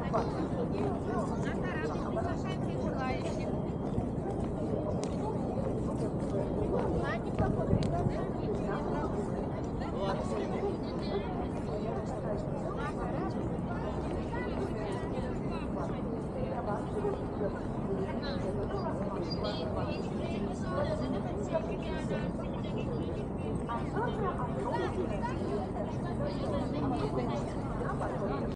好。